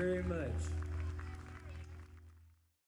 very, much.